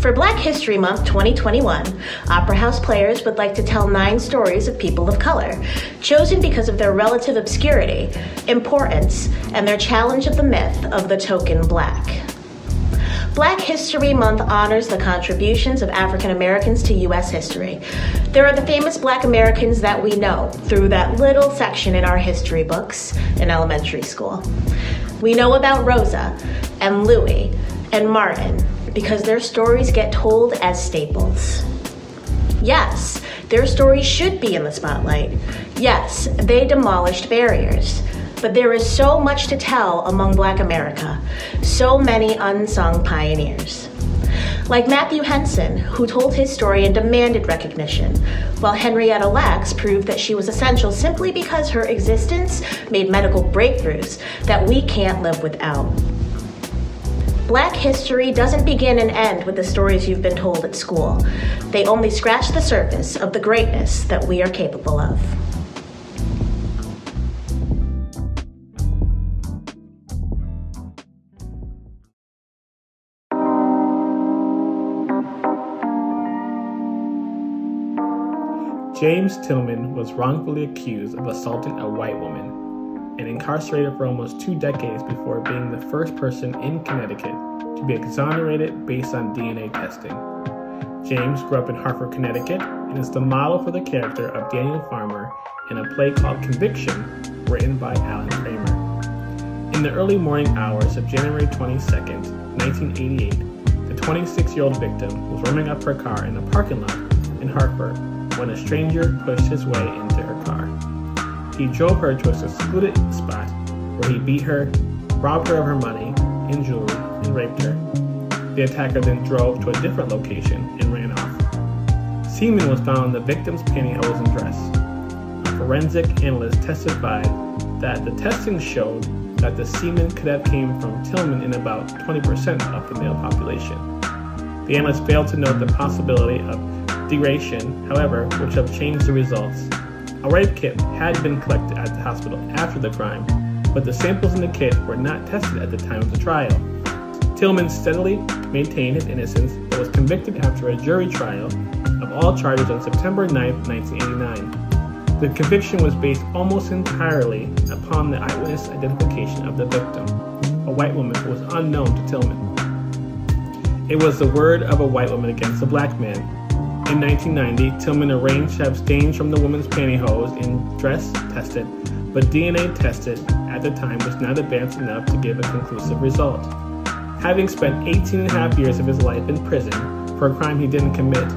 For Black History Month 2021, Opera House players would like to tell nine stories of people of color, chosen because of their relative obscurity, importance, and their challenge of the myth of the token black. Black History Month honors the contributions of African Americans to U.S. history. There are the famous Black Americans that we know through that little section in our history books in elementary school. We know about Rosa and Louis and Martin because their stories get told as staples. Yes, their stories should be in the spotlight. Yes, they demolished barriers. But there is so much to tell among Black America, so many unsung pioneers. Like Matthew Henson, who told his story and demanded recognition, while Henrietta Lacks proved that she was essential simply because her existence made medical breakthroughs that we can't live without. Black history doesn't begin and end with the stories you've been told at school. They only scratch the surface of the greatness that we are capable of. James Tillman was wrongfully accused of assaulting a white woman and incarcerated for almost two decades before being the first person in Connecticut to be exonerated based on DNA testing. James grew up in Hartford, Connecticut, and is the model for the character of Daniel Farmer in a play called Conviction, written by Alan Kramer. In the early morning hours of January 22, 1988, the 26 year old victim was warming up her car in a parking lot in Hartford when a stranger pushed his way into her car. He drove her to a secluded spot where he beat her, robbed her of her money and jewelry, and raped her. The attacker then drove to a different location and ran off. Semen was found in the victim's pantyhose and dress. A forensic analyst testified that the testing showed that the semen could have came from Tillman in about 20% of the male population. The analyst failed to note the possibility of deration, however, which have changed the results. A rape kit had been collected at the hospital after the crime, but the samples in the kit were not tested at the time of the trial. Tillman steadily maintained his innocence but was convicted after a jury trial of all charges on September 9, 1989. The conviction was based almost entirely upon the eyewitness identification of the victim, a white woman who was unknown to Tillman. It was the word of a white woman against a black man, in 1990, Tillman arranged to have stains from the woman's pantyhose in dress tested, but DNA tested at the time was not advanced enough to give a conclusive result. Having spent 18 and a half years of his life in prison for a crime he didn't commit,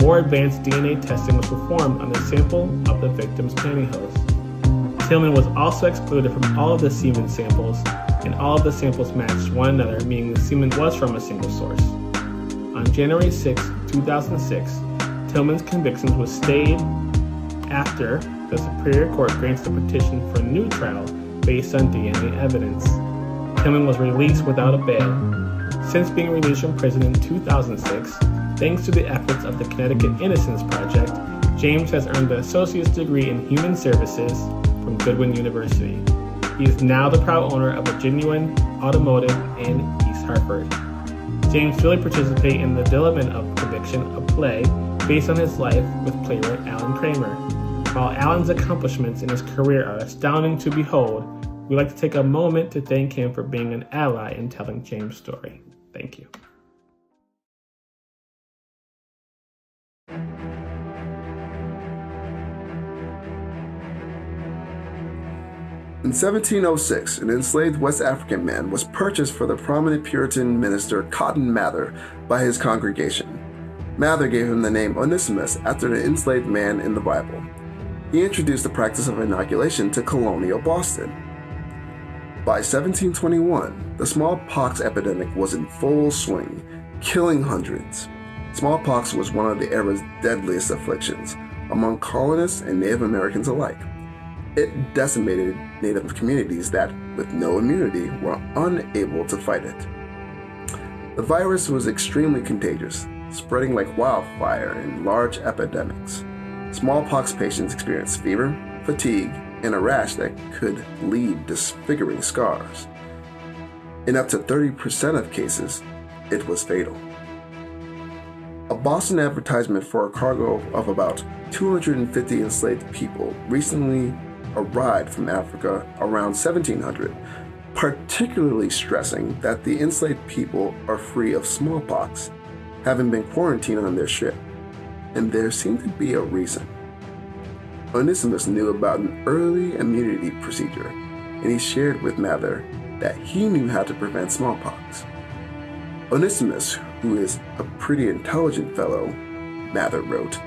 more advanced DNA testing was performed on the sample of the victim's pantyhose. Tillman was also excluded from all of the semen samples, and all of the samples matched one another, meaning the semen was from a single source. On January 6, 2006, Tillman's convictions was stayed after the Superior Court grants a petition for a new trial based on DNA evidence. Tillman was released without a bail. Since being released from prison in 2006, thanks to the efforts of the Connecticut Innocence Project, James has earned an associate's degree in human services from Goodwin University. He is now the proud owner of a genuine automotive in East Hartford. James fully participated in the development of Conviction, a play based on his life with playwright Alan Kramer. While Alan's accomplishments in his career are astounding to behold, we'd like to take a moment to thank him for being an ally in telling James' story. Thank you. In 1706, an enslaved West African man was purchased for the prominent Puritan minister Cotton Mather by his congregation. Mather gave him the name Onesimus after the enslaved man in the Bible. He introduced the practice of inoculation to colonial Boston. By 1721, the smallpox epidemic was in full swing, killing hundreds. Smallpox was one of the era's deadliest afflictions among colonists and Native Americans alike. It decimated Native communities that, with no immunity, were unable to fight it. The virus was extremely contagious, spreading like wildfire in large epidemics. Smallpox patients experienced fever, fatigue, and a rash that could leave disfiguring scars. In up to 30% of cases, it was fatal. A Boston advertisement for a cargo of about 250 enslaved people recently arrived from Africa around 1700, particularly stressing that the enslaved people are free of smallpox, having been quarantined on their ship. And there seemed to be a reason. Onesimus knew about an early immunity procedure, and he shared with Mather that he knew how to prevent smallpox. Onesimus, who is a pretty intelligent fellow, Mather wrote,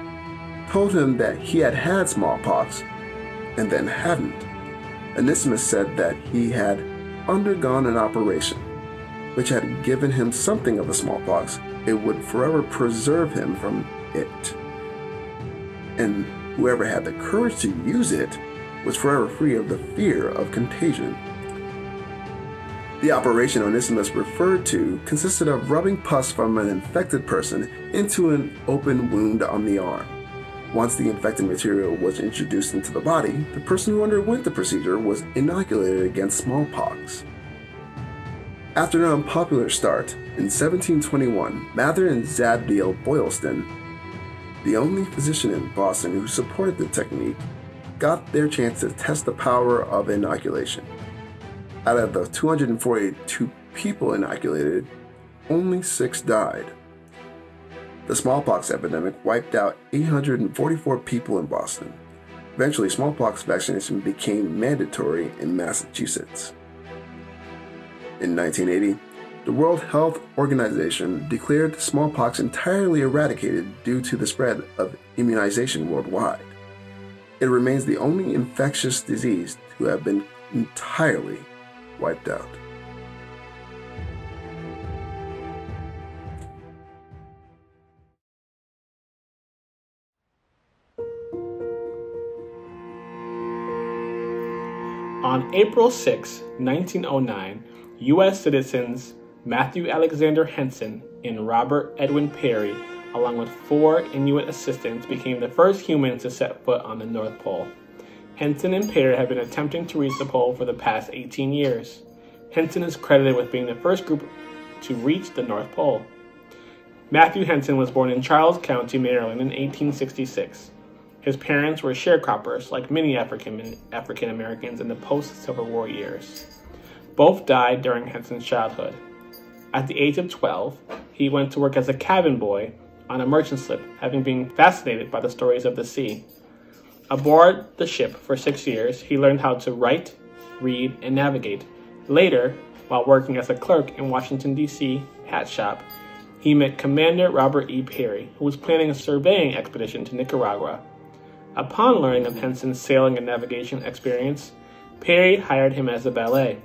told him that he had had smallpox and then hadn't. Onesimus said that he had undergone an operation which had given him something of the smallpox. It would forever preserve him from it. And whoever had the courage to use it was forever free of the fear of contagion. The operation Onesimus referred to consisted of rubbing pus from an infected person into an open wound on the arm. Once the infected material was introduced into the body, the person who underwent the procedure was inoculated against smallpox. After an unpopular start, in 1721, Mather and Zabdiel Boylston, the only physician in Boston who supported the technique, got their chance to test the power of inoculation. Out of the 242 people inoculated, only six died. The smallpox epidemic wiped out 844 people in Boston. Eventually, smallpox vaccination became mandatory in Massachusetts. In 1980, the World Health Organization declared smallpox entirely eradicated due to the spread of immunization worldwide. It remains the only infectious disease to have been entirely wiped out. On April 6, 1909, U.S. citizens Matthew Alexander Henson and Robert Edwin Peary, along with four Inuit assistants, became the first humans to set foot on the North Pole. Henson and Peary have been attempting to reach the pole for the past 18 years. Henson is credited with being the first group to reach the North Pole. Matthew Henson was born in Charles County, Maryland in 1866. His parents were sharecroppers, like many African African Americans in the post Civil War years. Both died during Henson's childhood. At the age of 12, he went to work as a cabin boy on a merchant ship, having been fascinated by the stories of the sea. Aboard the ship for six years, he learned how to write, read, and navigate. Later, while working as a clerk in Washington, D.C. hat shop, he met Commander Robert E. Peary, who was planning a surveying expedition to Nicaragua. Upon learning of Henson's sailing and navigation experience, Peary hired him as a valet.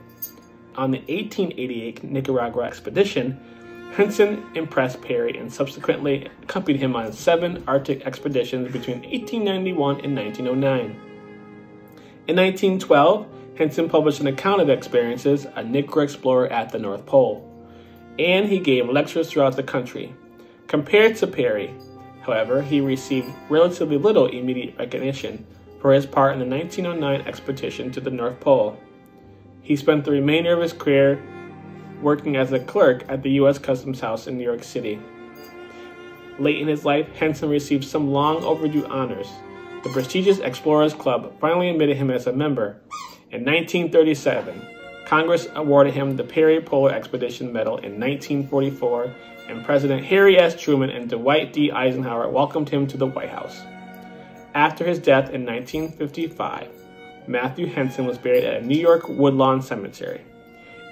On the 1888 Nicaragua expedition, Henson impressed Peary and subsequently accompanied him on seven Arctic expeditions between 1891 and 1909. In 1912, Henson published an account of experiences a Negro explorer at the North Pole, and he gave lectures throughout the country. Compared to Peary, however, he received relatively little immediate recognition for his part in the 1909 expedition to the North Pole. He spent the remainder of his career working as a clerk at the U.S. Customs House in New York City. Late in his life, Henson received some long overdue honors. The prestigious Explorers Club finally admitted him as a member. In 1937, Congress awarded him the Peary Polar Expedition Medal in 1944, and President Harry S. Truman and Dwight D. Eisenhower welcomed him to the White House. After his death in 1955, Matthew Henson was buried at a New York Woodlawn Cemetery.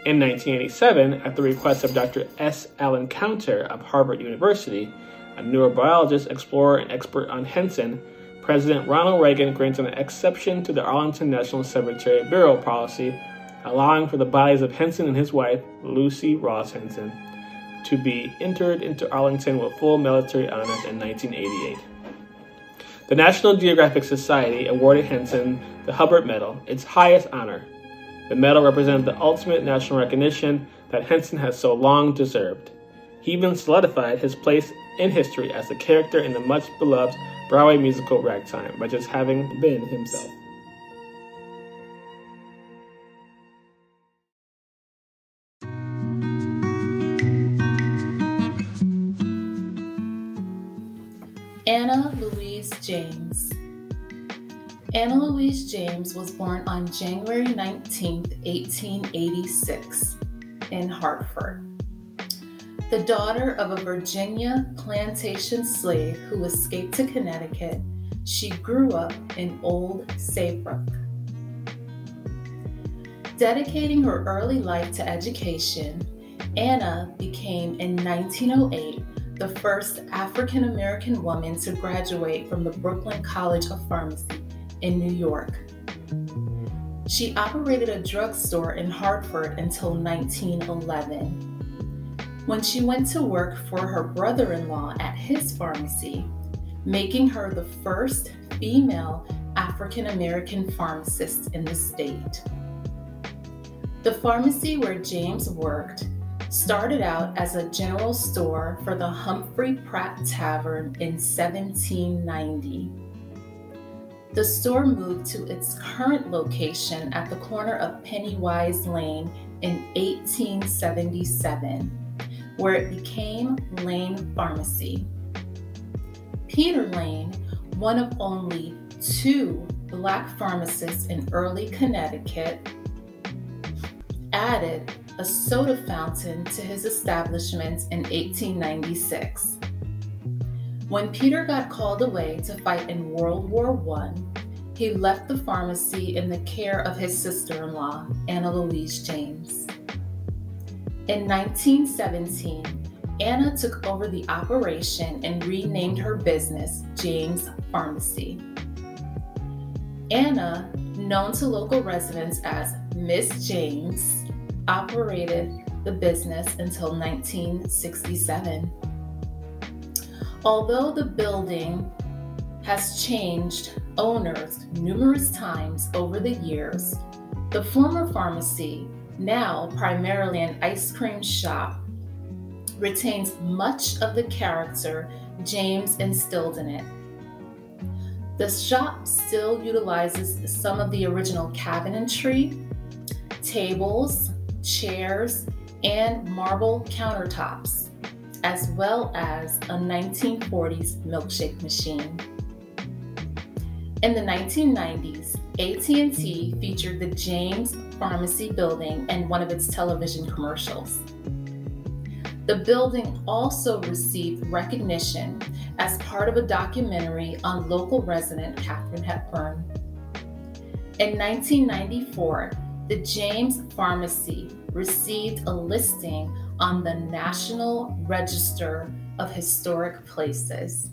In 1987, at the request of Dr. S. Allen Counter of Harvard University, a neurobiologist, explorer, and expert on Henson, President Ronald Reagan granted an exception to the Arlington National Cemetery burial policy, allowing for the bodies of Henson and his wife, Lucy Ross Henson, to be interred into Arlington with full military honors in 1988. The National Geographic Society awarded Henson the Hubbard Medal, its highest honor, the medal represented the ultimate national recognition that Henson has so long deserved. He even solidified his place in history as a character in the much beloved Broadway musical Ragtime by just having been himself. Anna Louise James was born on January 19, 1886, in Hartford. The daughter of a Virginia plantation slave who escaped to Connecticut, she grew up in Old Saybrook. Dedicating her early life to education, Anna became in 1908 the first African American woman to graduate from the Brooklyn College of Pharmacy in New York. She operated a drugstore in Hartford until 1911. When she went to work for her brother in law at his pharmacy, making her the first female African American pharmacist in the state. The pharmacy where James worked started out as a general store for the Humphrey Pratt Tavern in 1790. The store moved to its current location at the corner of Pennywise Lane in 1877, where it became Lane Pharmacy. Peter Lane, one of only two black pharmacists in early Connecticut, added a soda fountain to his establishment in 1896. When Peter got called away to fight in World War I, he left the pharmacy in the care of his sister in law, Anna Louise James. In 1917, Anna took over the operation and renamed her business James Pharmacy. Anna, known to local residents as Miss James, operated the business until 1967. Although the building has changed owners numerous times over the years, the former pharmacy, now primarily an ice cream shop, retains much of the character James instilled in it. The shop still utilizes some of the original cabinetry, tables, chairs, and marble countertops as well as a 1940s milkshake machine. In the 1990s, AT&T featured the James Pharmacy building in one of its television commercials. The building also received recognition as part of a documentary on local resident Katharine Hepburn. In 1994, the James Pharmacy received a listing on the National Register of Historic Places.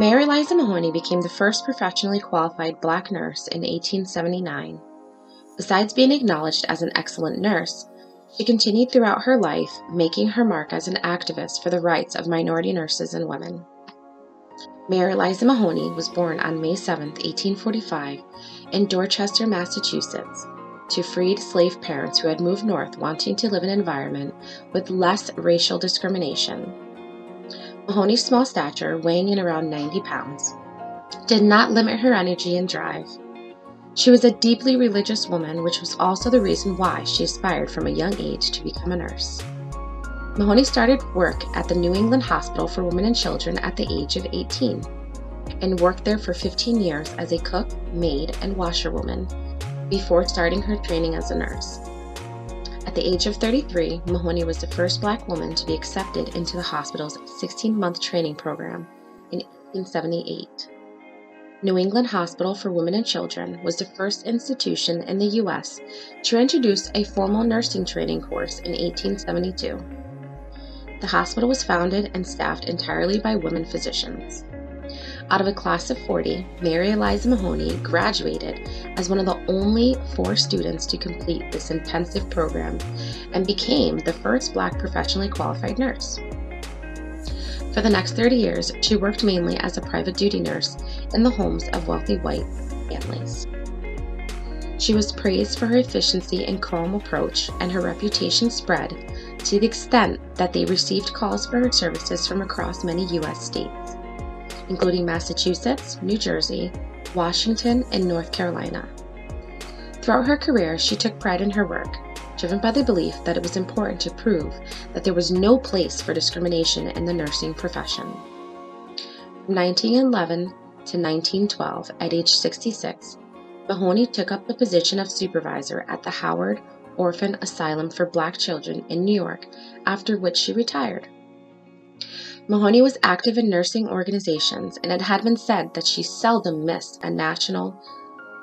Mary Eliza Mahoney became the first professionally qualified black nurse in 1879. Besides being acknowledged as an excellent nurse, she continued throughout her life, making her mark as an activist for the rights of minority nurses and women. Mary Eliza Mahoney was born on May 7, 1845, in Dorchester, Massachusetts, to freed slave parents who had moved north wanting to live in an environment with less racial discrimination. Mahoney's small stature, weighing in around 90 pounds, did not limit her energy and drive. She was a deeply religious woman, which was also the reason why she aspired from a young age to become a nurse. Mahoney started work at the New England Hospital for Women and Children at the age of 18 and worked there for 15 years as a cook, maid, and washerwoman before starting her training as a nurse. At the age of 33, Mahoney was the first black woman to be accepted into the hospital's 16 month training program in 1878. New England Hospital for Women and Children was the first institution in the U.S. to introduce a formal nursing training course in 1872. The hospital was founded and staffed entirely by women physicians. Out of a class of 40, Mary Eliza Mahoney graduated as one of the only four students to complete this intensive program and became the first black professionally qualified nurse. For the next 30 years, she worked mainly as a private duty nurse in the homes of wealthy white families. She was praised for her efficiency and calm approach, and her reputation spread to the extent that they received calls for her services from across many U.S. states, including Massachusetts, New Jersey, Washington, and North Carolina. Throughout her career, she took pride in her work, driven by the belief that it was important to prove that there was no place for discrimination in the nursing profession. From 1911 to 1912, at age 66, Mahoney took up the position of supervisor at the Howard Orphan Asylum for Black Children in New York, after which she retired. Mahoney was active in nursing organizations, and it had been said that she seldom missed a national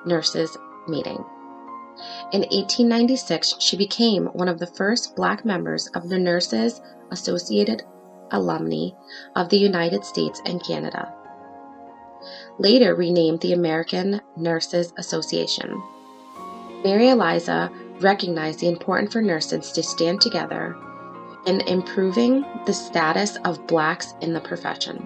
nurses meeting. In 1896, she became one of the first black members of the Nurses Associated Alumni of the United States and Canada, later renamed the American Nurses Association. Mary Eliza recognized the importance for nurses to stand together in improving the status of blacks in the profession.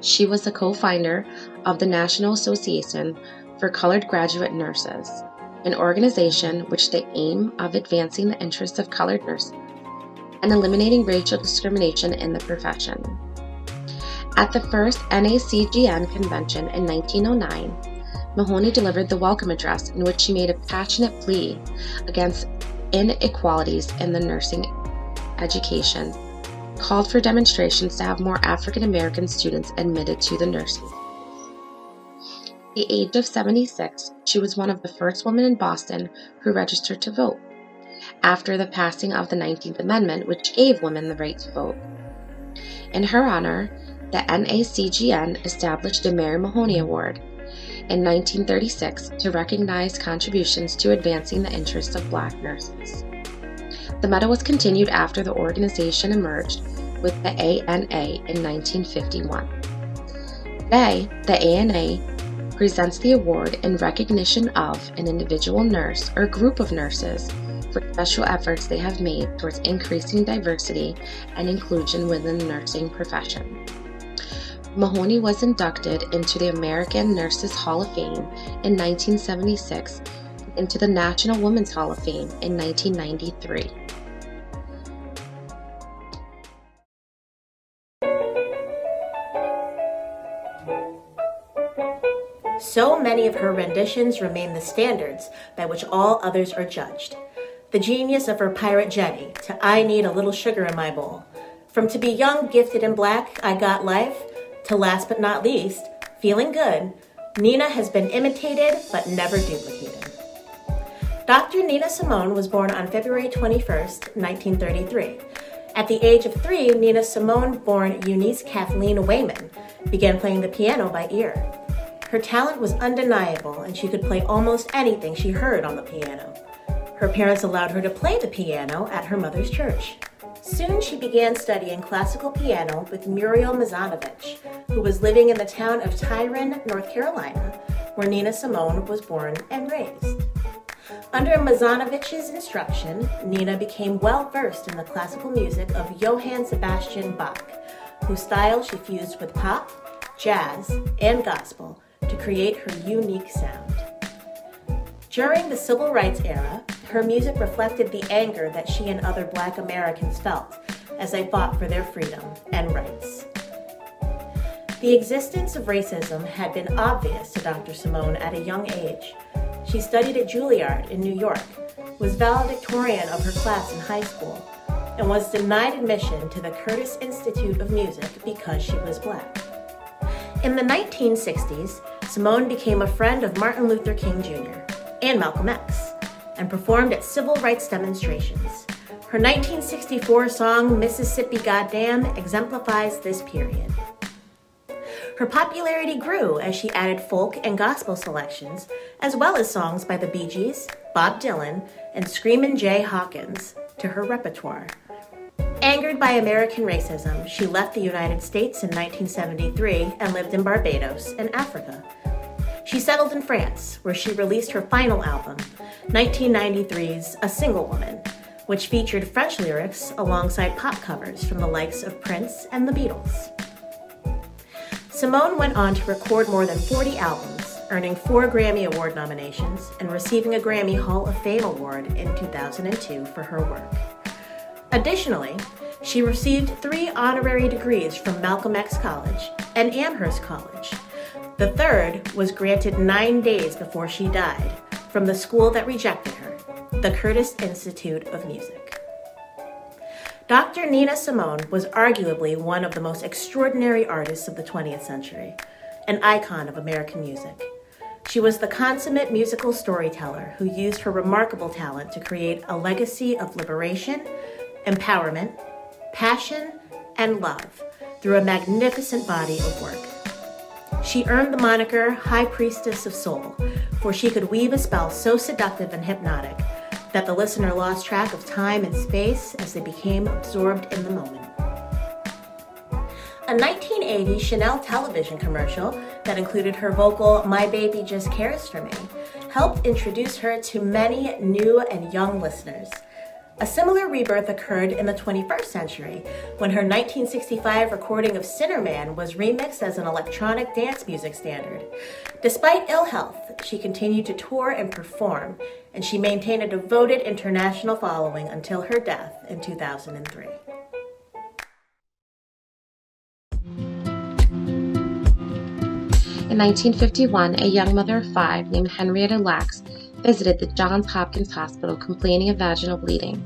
She was the co founder of the National Association for Colored Graduate Nurses, an organization which the aim of advancing the interests of colored nurses and eliminating racial discrimination in the profession. At the first NACGN convention in 1909, Mahoney delivered the welcome address in which she made a passionate plea against inequalities in the nursing education, called for demonstrations to have more African American students admitted to the nursing. At the age of 76, she was one of the first women in Boston who registered to vote, after the passing of the 19th Amendment, which gave women the right to vote. In her honor, the NACGN established the Mary Mahoney Award in 1936 to recognize contributions to advancing the interests of black nurses. The medal was continued after the organization emerged with the ANA in 1951. Today, the ANA presents the award in recognition of an individual nurse or group of nurses for special efforts they have made towards increasing diversity and inclusion within the nursing profession. Mahoney was inducted into the American Nurses Hall of Fame in 1976 and into the National Women's Hall of Fame in 1993. So many of her renditions remain the standards by which all others are judged. The genius of her Pirate Jenny to I Need a Little Sugar in My Bowl. From To Be Young, Gifted, and Black, I Got Life, to last but not least, Feeling Good, Nina has been imitated but never duplicated. Dr. Nina Simone was born on February 21, 1933. At the age of three, Nina Simone, born Eunice Kathleen Wayman, began playing the piano by ear. Her talent was undeniable, and she could play almost anything she heard on the piano. Her parents allowed her to play the piano at her mother's church. Soon she began studying classical piano with Muriel Mazzanovich, who was living in the town of Tryon, North Carolina, where Nina Simone was born and raised. Under Mazzanovich's instruction, Nina became well versed in the classical music of Johann Sebastian Bach, whose style she fused with pop, jazz, and gospel to create her unique sound. During the civil rights era, her music reflected the anger that she and other black Americans felt as they fought for their freedom and rights. The existence of racism had been obvious to Dr. Simone at a young age. She studied at Juilliard in New York, was valedictorian of her class in high school, and was denied admission to the Curtis Institute of Music because she was black. In the 1960s, Simone became a friend of Martin Luther King Jr. and Malcolm X and performed at civil rights demonstrations. Her 1964 song, Mississippi Goddam, exemplifies this period. Her popularity grew as she added folk and gospel selections, as well as songs by the Bee Gees, Bob Dylan, and Screamin' Jay Hawkins to her repertoire. Angered by American racism, she left the United States in 1973 and lived in Barbados and Africa. She settled in France, where she released her final album, 1993's A Single Woman, which featured French lyrics alongside pop covers from the likes of Prince and the Beatles. Simone went on to record more than 40 albums, earning four Grammy Award nominations and receiving a Grammy Hall of Fame award in 2002 for her work. Additionally, she received three honorary degrees from Malcolm X College and Amherst College, the third was granted nine days before she died, from the school that rejected her, the Curtis Institute of Music. Dr. Nina Simone was arguably one of the most extraordinary artists of the 20th century, an icon of American music. She was the consummate musical storyteller who used her remarkable talent to create a legacy of liberation, empowerment, passion, and love through a magnificent body of work. She earned the moniker High Priestess of Soul, for she could weave a spell so seductive and hypnotic that the listener lost track of time and space as they became absorbed in the moment. A 1980 Chanel television commercial that included her vocal My Baby Just Cares for Me helped introduce her to many new and young listeners. A similar rebirth occurred in the 21st century when her 1965 recording of Sinner Man was remixed as an electronic dance music standard. Despite ill health, she continued to tour and perform, and she maintained a devoted international following until her death in 2003. In 1951, a young mother of five named Henrietta Lacks visited the Johns Hopkins Hospital complaining of vaginal bleeding.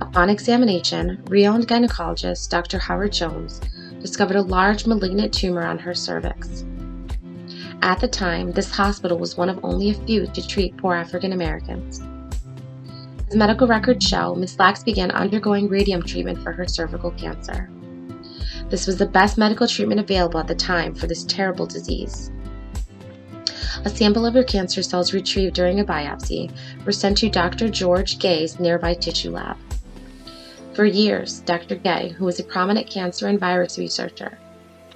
Upon examination, renowned gynecologist Dr. Howard Jones discovered a large malignant tumor on her cervix. At the time, this hospital was one of only a few to treat poor African Americans. As medical records show, Ms. Lacks began undergoing radium treatment for her cervical cancer. This was the best medical treatment available at the time for this terrible disease. A sample of her cancer cells retrieved during a biopsy were sent to Dr. George Gey's nearby tissue lab. For years, Dr. Gey, who was a prominent cancer and virus researcher,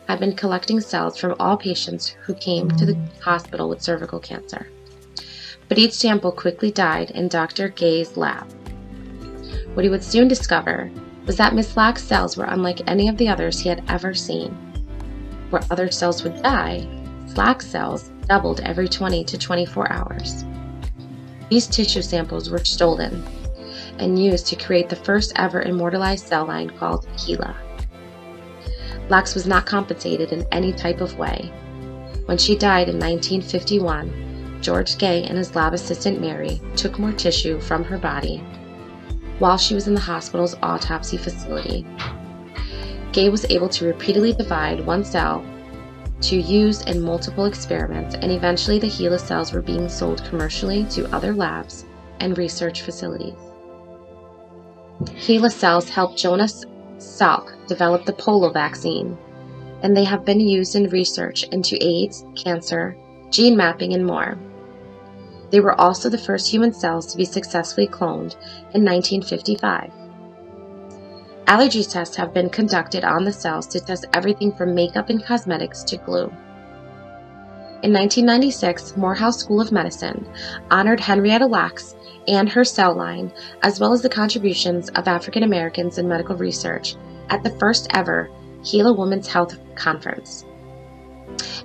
had been collecting cells from all patients who came to the hospital with cervical cancer. But each sample quickly died in Dr. Gey's lab. What he would soon discover was that Miss Lack's cells were unlike any of the others he had ever seen. Where other cells would die, Slack cells doubled every 20 to 24 hours. These tissue samples were stolen and used to create the first ever immortalized cell line called HeLa. Lacks was not compensated in any type of way. When she died in 1951, George Gey and his lab assistant Mary took more tissue from her body while she was in the hospital's autopsy facility. Gey was able to repeatedly divide one cell to use in multiple experiments, and eventually the HeLa cells were being sold commercially to other labs and research facilities. HeLa cells helped Jonas Salk develop the polio vaccine, and they have been used in research into AIDS, cancer, gene mapping, and more. They were also the first human cells to be successfully cloned in 1955. Allergy tests have been conducted on the cells to test everything from makeup and cosmetics to glue. In 1996, Morehouse School of Medicine honored Henrietta Lacks and her cell line, as well as the contributions of African Americans in medical research, at the first ever HeLa Women's Health Conference.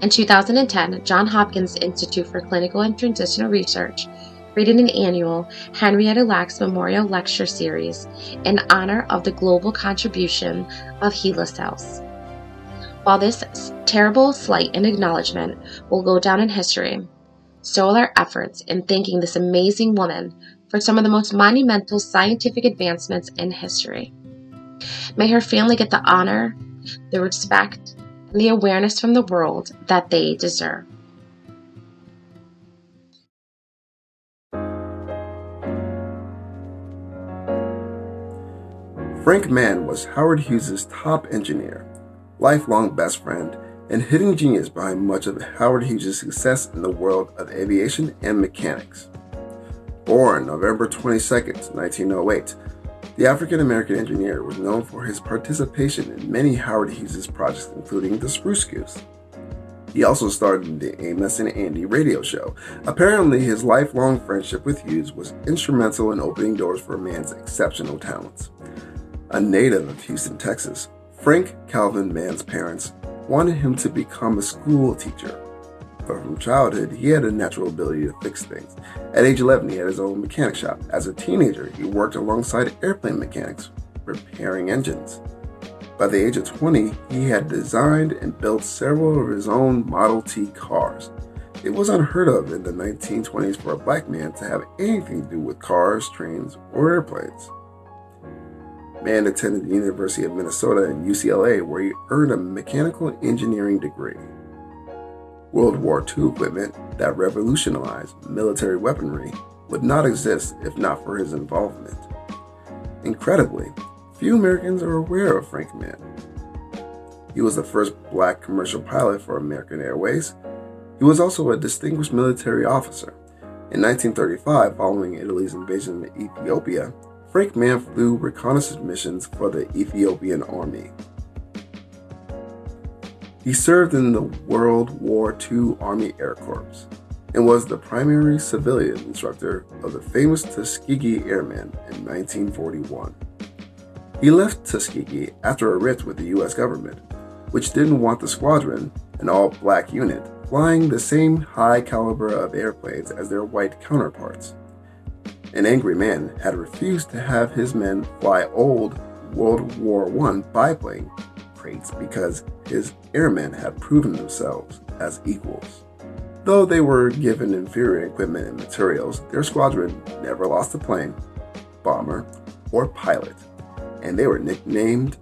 In 2010, Johns Hopkins Institute for Clinical and Translational Research created an annual Henrietta Lacks Memorial Lecture Series in honor of the global contribution of HeLa cells. While this terrible slight and acknowledgement will go down in history, so will our efforts in thanking this amazing woman for some of the most monumental scientific advancements in history. May her family get the honor, the respect, and the awareness from the world that they deserve. Frank Mann was Howard Hughes' top engineer, lifelong best friend, and hidden genius behind much of Howard Hughes' success in the world of aviation and mechanics. Born November 22, 1908, the African American engineer was known for his participation in many Howard Hughes projects, including the Spruce Goose. He also starred in the Amos and Andy radio show. Apparently, his lifelong friendship with Hughes was instrumental in opening doors for Mann's exceptional talents. A native of Houston, Texas, Frank Calvin Mann's parents wanted him to become a school teacher. But from childhood, he had a natural ability to fix things. At age 11, he had his own mechanic shop. As a teenager, he worked alongside airplane mechanics, repairing engines. By the age of 20, he had designed and built several of his own Model T cars. It was unheard of in the 1920s for a black man to have anything to do with cars, trains, or airplanes. Mann attended the University of Minnesota and UCLA, where he earned a mechanical engineering degree. World War II equipment that revolutionized military weaponry would not exist if not for his involvement. Incredibly, few Americans are aware of Frank Mann. He was the first black commercial pilot for American Airways. He was also a distinguished military officer. In 1935, following Italy's invasion of Ethiopia, Frank Mann flew reconnaissance missions for the Ethiopian Army. He served in the World War II Army Air Corps and was the primary civilian instructor of the famous Tuskegee Airmen in 1941. He left Tuskegee after a rift with the US government, which didn't want the squadron, an all black unit, flying the same high caliber of airplanes as their white counterparts. An angry Mann had refused to have his men fly old World War I biplane crates because his airmen had proven themselves as equals. Though they were given inferior equipment and materials, their squadron never lost a plane, bomber, or pilot, and they were nicknamed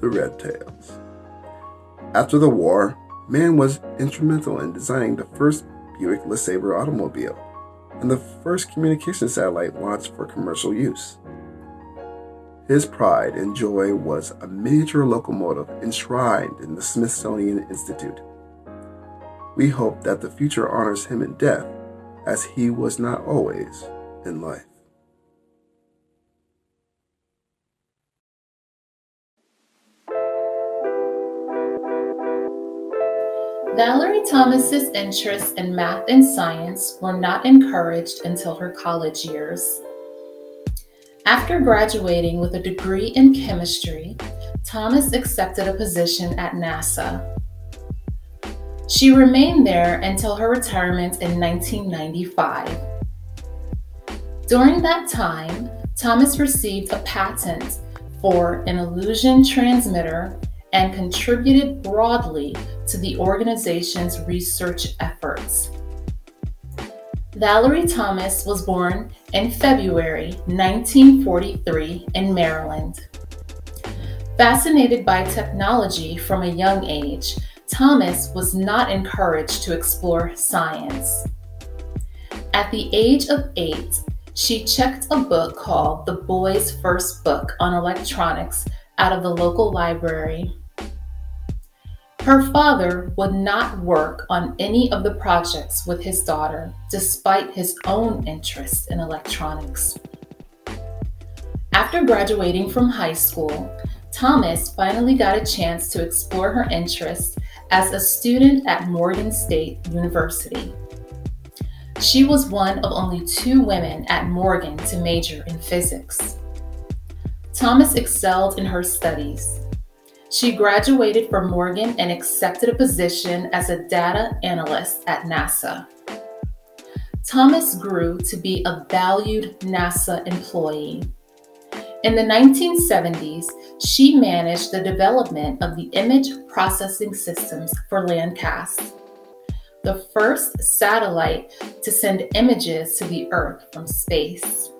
the Red Tails. After the war, Mann was instrumental in designing the first Buick LeSabre automobile and the first communication satellite launched for commercial use. His pride and joy was a miniature locomotive enshrined in the Smithsonian Institute. We hope that the future honors him in death, as he was not always in life. Valerie Thomas's interests in math and science were not encouraged until her college years. After graduating with a degree in chemistry, Thomas accepted a position at NASA. She remained there until her retirement in 1995. During that time, Thomas received a patent for an illusion transmitter and contributed broadly to the organization's research efforts. Valerie Thomas was born in February 1943 in Maryland. Fascinated by technology from a young age, Thomas was not encouraged to explore science. At the age of eight, she checked a book called The Boy's First Book on Electronics out of the local library her father would not work on any of the projects with his daughter, despite his own interest in electronics. After graduating from high school, Thomas finally got a chance to explore her interests as a student at Morgan State University. She was one of only two women at Morgan to major in physics. Thomas excelled in her studies she graduated from Morgan and accepted a position as a data analyst at NASA. Thomas grew to be a valued NASA employee. In the 1970s, she managed the development of the image processing systems for Landsat, the first satellite to send images to the Earth from space.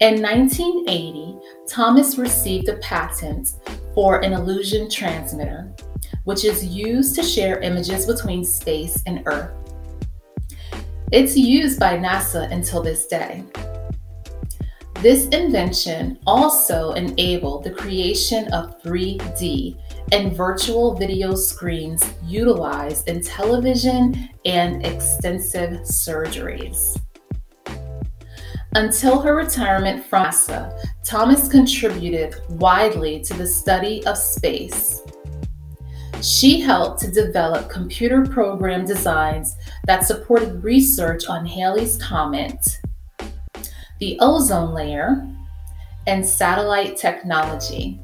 In 1980, Thomas received a patent for an illusion transmitter, which is used to share images between space and Earth. It's used by NASA until this day. This invention also enabled the creation of 3D and virtual video screens utilized in television and extensive surgeries. Until her retirement from NASA, Thomas contributed widely to the study of space. She helped to develop computer program designs that supported research on Halley's Comet, the ozone layer, and satellite technology.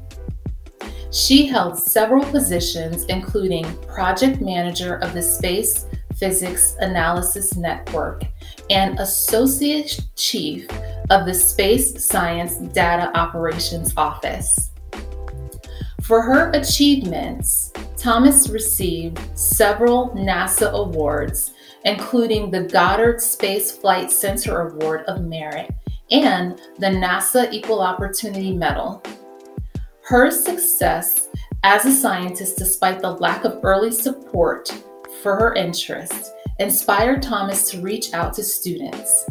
She held several positions, including project manager of the Space Physics Analysis Network and Associate Chief of the Space Science Data Operations Office. For her achievements, Thomas received several NASA awards, including the Goddard Space Flight Center Award of Merit and the NASA Equal Opportunity Medal. Her success as a scientist, despite the lack of early support for her interest inspired Thomas to reach out to students.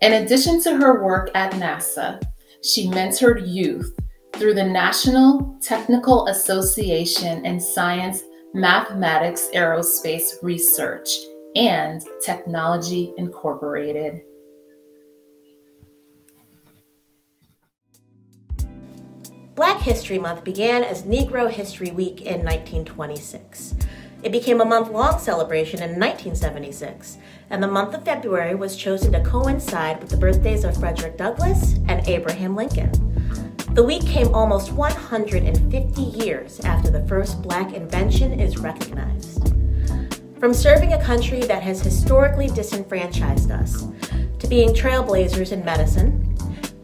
In addition to her work at NASA, she mentored youth through the National Technical Association in Science, Mathematics, Aerospace Research, and Technology Incorporated. Black History Month began as Negro History Week in 1926. It became a month long celebration in 1976, and the month of February was chosen to coincide with the birthdays of Frederick Douglass and Abraham Lincoln. The week came almost 150 years after the first black invention is recognized. From serving a country that has historically disenfranchised us, to being trailblazers in medicine,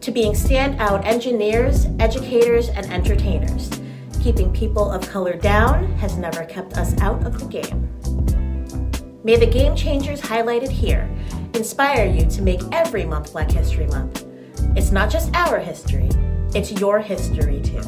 to being standout engineers, educators, and entertainers. Keeping people of color down has never kept us out of the game. May the game changers highlighted here inspire you to make every month Black History Month. It's not just our history, it's your history too.